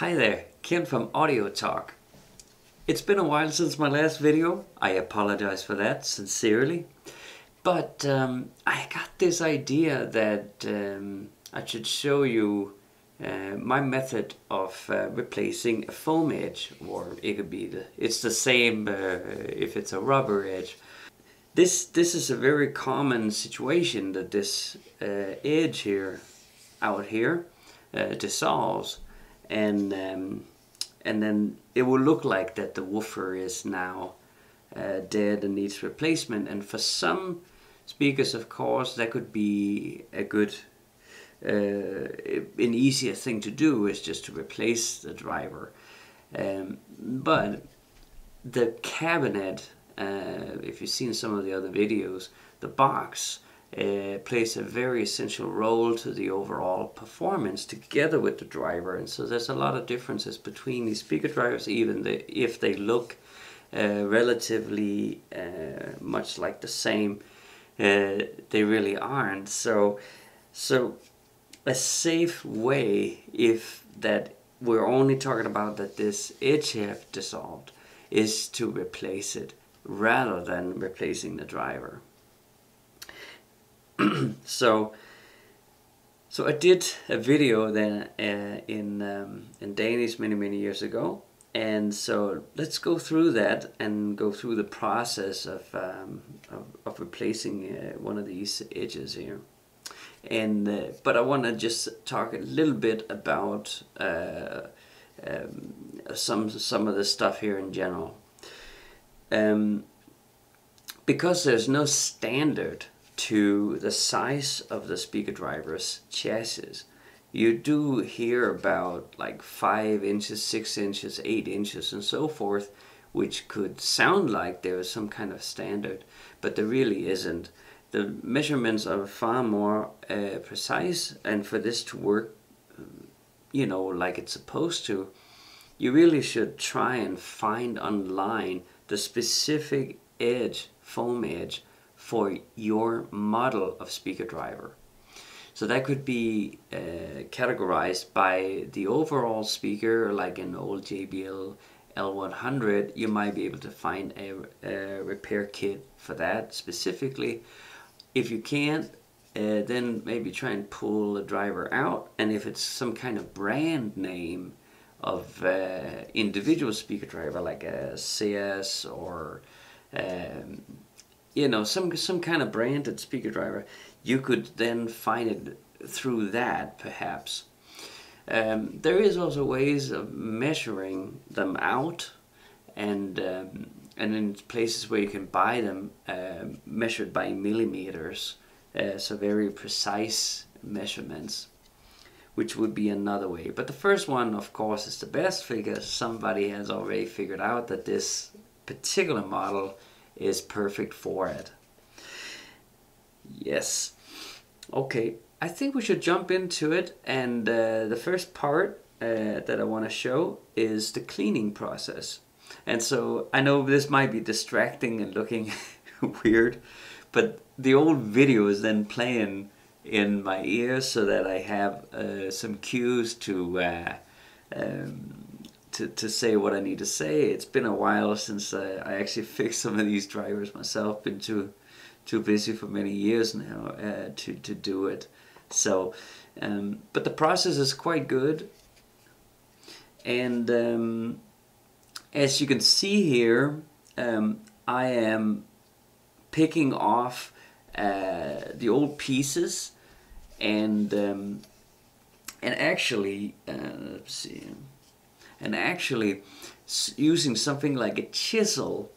Hi there, Kent from Audio Talk. It's been a while since my last video. I apologize for that, sincerely. But um, I got this idea that um, I should show you uh, my method of uh, replacing a foam edge, or it could be the, it's the same uh, if it's a rubber edge. This this is a very common situation that this uh, edge here, out here, uh, dissolves and um, and then it will look like that the woofer is now uh, dead and needs replacement. And for some speakers, of course, that could be a good, uh, an easier thing to do is just to replace the driver. Um, but the cabinet, uh, if you've seen some of the other videos, the box uh, plays a very essential role to the overall performance together with the driver. And so there's a lot of differences between these speaker drivers, even the, if they look uh, relatively uh, much like the same, uh, they really aren't. So, so a safe way, if that we're only talking about that this edge have dissolved, is to replace it rather than replacing the driver. so so I did a video then uh, in um, in Danish many many years ago, and so let's go through that and go through the process of um, of, of, replacing uh, one of these edges here. And uh, but I want to just talk a little bit about uh, um, some some of the stuff here in general. Um, because there's no standard to the size of the speaker driver's chassis. You do hear about like 5 inches, 6 inches, 8 inches and so forth, which could sound like there is some kind of standard, but there really isn't. The measurements are far more uh, precise and for this to work, you know, like it's supposed to, you really should try and find online the specific edge, foam edge, for your model of speaker driver. So that could be uh, categorized by the overall speaker, like an old JBL L100, you might be able to find a, a repair kit for that specifically. If you can't, uh, then maybe try and pull the driver out. And if it's some kind of brand name of uh, individual speaker driver, like a CS or um, you know some some kind of branded speaker driver you could then find it through that perhaps. Um, there is also ways of measuring them out and um, and in places where you can buy them uh, measured by millimeters uh, so very precise measurements which would be another way. But the first one of course is the best because somebody has already figured out that this particular model is perfect for it. Yes. Okay, I think we should jump into it and uh, the first part uh, that I want to show is the cleaning process. And so I know this might be distracting and looking weird, but the old video is then playing in my ears so that I have uh, some cues to uh, um, to, to say what I need to say. It's been a while since I, I actually fixed some of these drivers myself. Been too too busy for many years now uh, to to do it. So, um, but the process is quite good. And um, as you can see here, um, I am picking off uh, the old pieces and um, and actually uh, let's see and actually using something like a chisel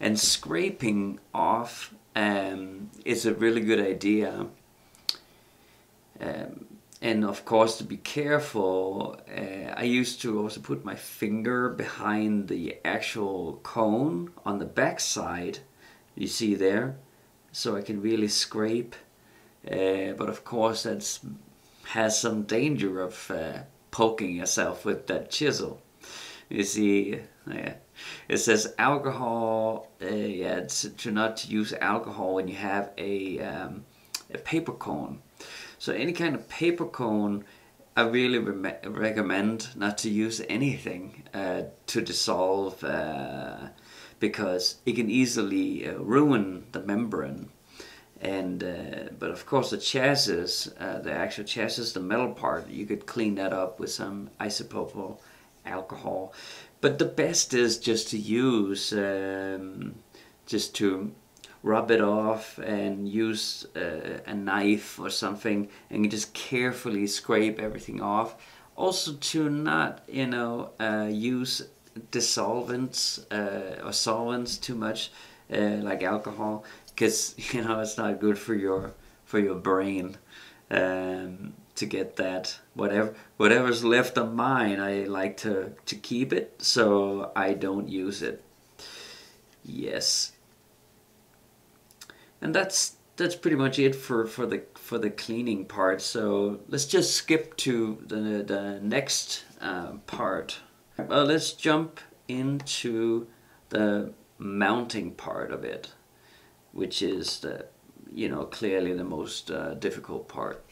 and scraping off um, is a really good idea. Um, and of course to be careful, uh, I used to also put my finger behind the actual cone on the back side, you see there, so I can really scrape. Uh, but of course that has some danger of uh, poking yourself with that chisel you see yeah. it says alcohol uh, yeah it's to not use alcohol when you have a, um, a paper cone so any kind of paper cone I really re recommend not to use anything uh, to dissolve uh, because it can easily uh, ruin the membrane. And uh, but of course the chassis, uh, the actual chassis, the metal part, you could clean that up with some isopropyl alcohol. But the best is just to use, um, just to rub it off and use uh, a knife or something and just carefully scrape everything off. Also to not, you know, uh, use dissolvents uh, or solvents too much, uh, like alcohol, because you know it's not good for your for your brain. Um, to get that. Whatever whatever's left of mine I like to to keep it so I don't use it. Yes. And that's that's pretty much it for for the for the cleaning part. So let's just skip to the the next uh, part. Well let's jump into the mounting part of it which is the you know clearly the most uh, difficult part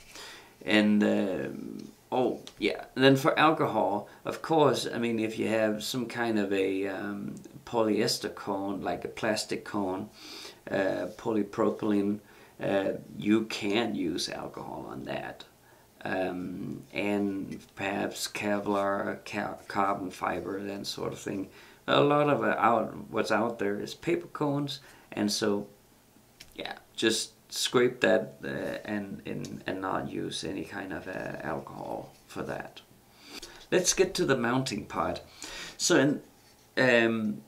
and um, oh yeah. And then for alcohol of course i mean if you have some kind of a um, polyester cone like a plastic cone uh, polypropylene uh, you can use alcohol on that. Um, and perhaps Kevlar, ca carbon fiber, that sort of thing. A lot of out, what's out there is paper cones, and so, yeah, just scrape that uh, and, and, and not use any kind of uh, alcohol for that. Let's get to the mounting part. So in, um,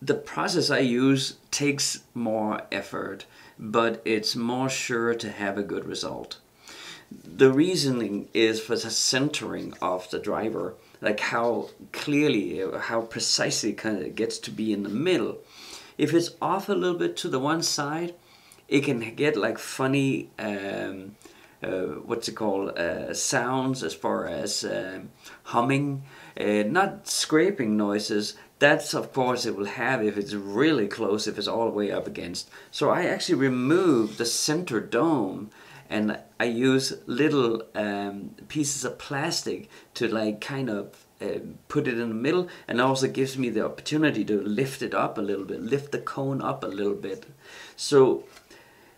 the process I use takes more effort, but it's more sure to have a good result. The reasoning is for the centering of the driver, like how clearly, how precisely kind of gets to be in the middle. If it's off a little bit to the one side, it can get like funny um, uh, what's it called uh, sounds as far as uh, humming not scraping noises. That's of course it will have if it's really close if it's all the way up against. So I actually remove the center dome and I use little um, pieces of plastic to like kind of uh, put it in the middle and also gives me the opportunity to lift it up a little bit lift the cone up a little bit. So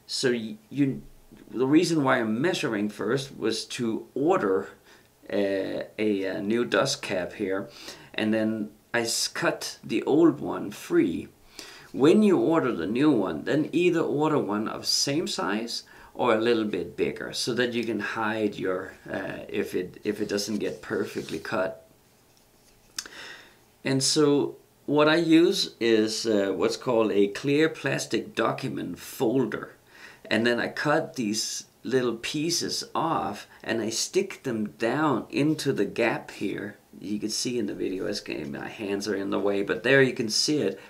so you, the reason why I'm measuring first was to order a, a, a new dust cap here and then I cut the old one free. When you order the new one, then either order one of same size or a little bit bigger so that you can hide your uh, if it if it doesn't get perfectly cut. And so what I use is uh, what's called a clear plastic document folder and then I cut these little pieces off and I stick them down into the gap here. You can see in the video, as my hands are in the way, but there you can see it.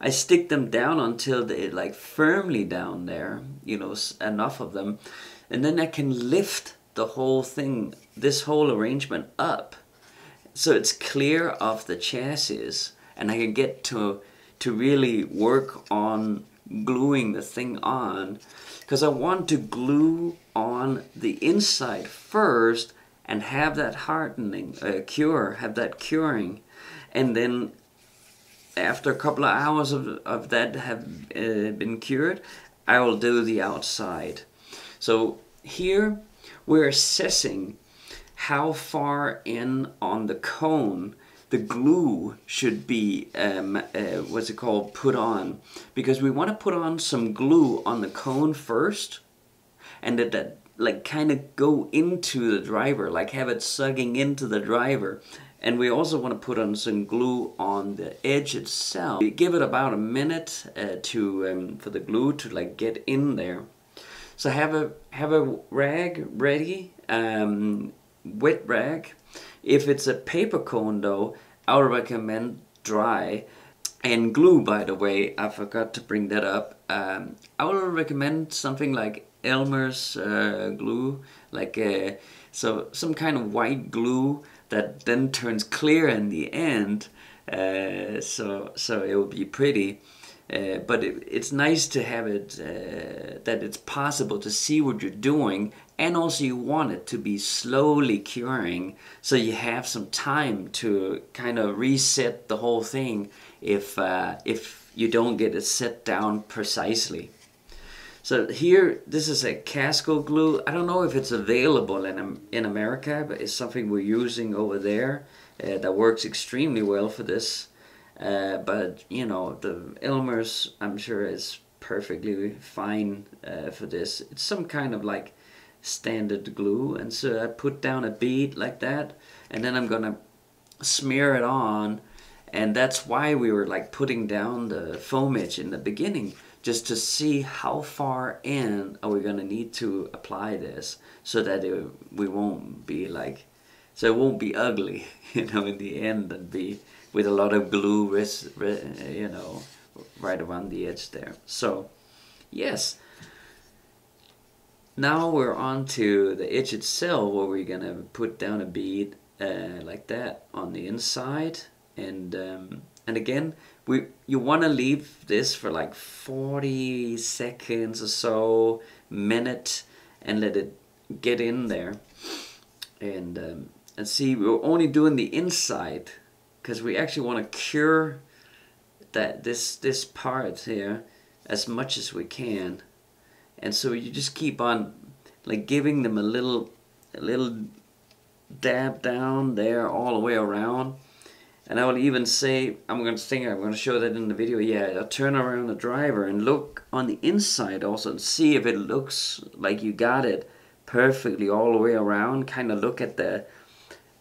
I stick them down until they like firmly down there, you know, enough of them. And then I can lift the whole thing, this whole arrangement up. So it's clear of the chassis and I can get to, to really work on gluing the thing on because I want to glue on the inside first and have that hardening uh, cure, have that curing, and then after a couple of hours of, of that have uh, been cured, I will do the outside. So here we're assessing how far in on the cone the glue should be um, uh, what's it called put on. Because we want to put on some glue on the cone first and that, that like kind of go into the driver like have it sucking into the driver. And we also want to put on some glue on the edge itself. We give it about a minute uh, to um, for the glue to like get in there. So have a have a rag ready um, wet rag if it's a paper cone though, I would recommend dry. And glue, by the way, I forgot to bring that up. Um, I would recommend something like Elmer's uh, glue, like uh, so some kind of white glue that then turns clear in the end. Uh, so so it will be pretty. Uh, but it, it's nice to have it uh, that it's possible to see what you're doing and also you want it to be slowly curing so you have some time to kind of reset the whole thing if uh, if you don't get it set down precisely. So here, this is a Casco glue. I don't know if it's available in in America, but it's something we're using over there uh, that works extremely well for this. Uh, but you know, the Elmer's, I'm sure, is perfectly fine uh, for this. It's some kind of like standard glue, and so I put down a bead like that, and then I'm gonna smear it on, and that's why we were like putting down the foam edge in the beginning just to see how far in are we to need to apply this so that it, we won't be like so it won't be ugly you know in the end and be with a lot of glue you know right around the edge there. So yes now we're on to the edge itself where we're gonna put down a bead uh, like that on the inside. And um, and again we you want to leave this for like 40 seconds or so minute and let it get in there. And um, and see we're only doing the inside because we actually want to cure that this this part here as much as we can and so you just keep on like giving them a little a little dab down there all the way around and I will even say, I'm going to think, I'm going to show that in the video, yeah, I'll turn around the driver and look on the inside also and see if it looks like you got it perfectly all the way around. Kind of look at the,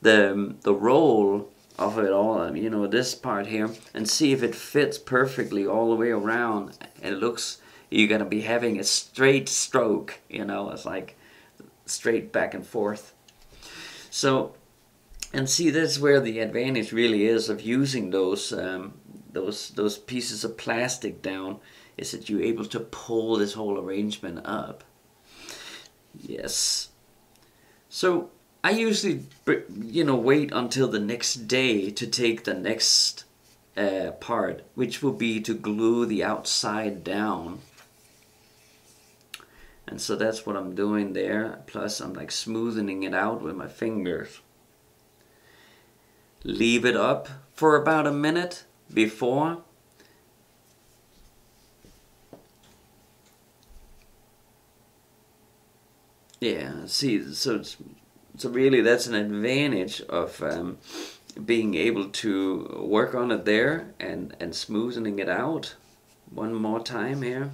the, um, the roll of it all, you know, this part here, and see if it fits perfectly all the way around. It looks, you're going to be having a straight stroke, you know, it's like straight back and forth. So and see that's where the advantage really is of using those um, those those pieces of plastic down is that you're able to pull this whole arrangement up. Yes. So I usually you know wait until the next day to take the next uh, part which will be to glue the outside down and so that's what I'm doing there. Plus I'm like smoothing it out with my fingers. Leave it up for about a minute before yeah see so so really that's an advantage of um, being able to work on it there and and smoothing it out one more time here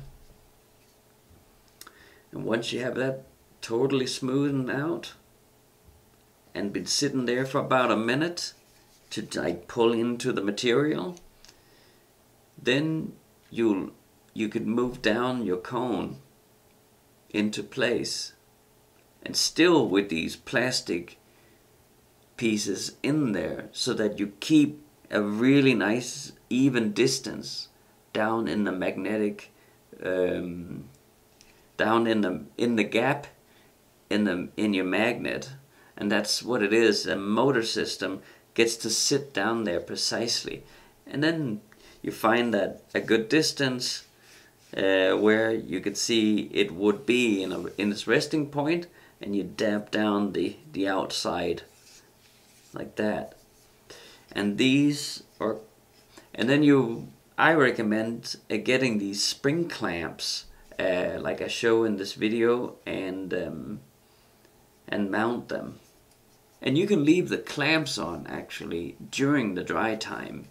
and once you have that totally smoothened out and been sitting there for about a minute to like pull into the material, then you'll you could move down your cone into place. And still with these plastic pieces in there so that you keep a really nice even distance down in the magnetic um, down in the in the gap in the in your magnet and that's what it is a motor system gets to sit down there precisely. And then you find that a good distance uh, where you could see it would be in, a, in its resting point and you dab down the, the outside like that. And these are, and then you, I recommend uh, getting these spring clamps uh, like I show in this video and um, and mount them and you can leave the clamps on actually during the dry time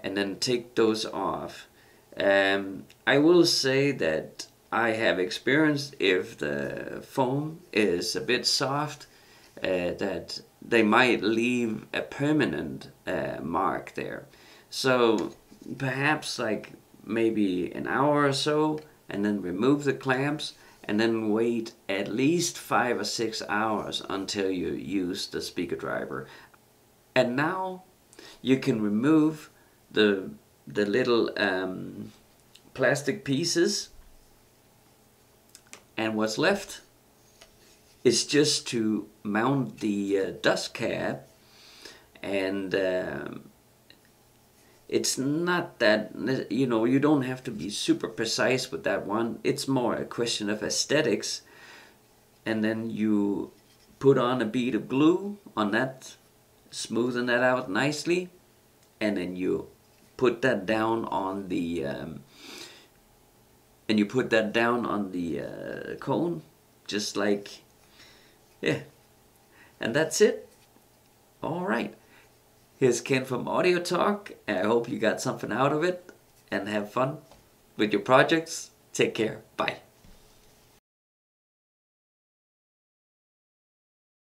and then take those off. Um, I will say that I have experienced if the foam is a bit soft uh, that they might leave a permanent uh, mark there. So perhaps like maybe an hour or so and then remove the clamps and then wait at least five or six hours until you use the speaker driver. And now you can remove the, the little um, plastic pieces and what's left is just to mount the uh, dust cap and um, it's not that you know you don't have to be super precise with that one it's more a question of aesthetics and then you put on a bead of glue on that, smoothing that out nicely, and then you put that down on the um, and you put that down on the uh, cone, just like yeah, and that's it. All right. Here's Kent from Audio Talk. I hope you got something out of it and have fun with your projects. Take care. Bye.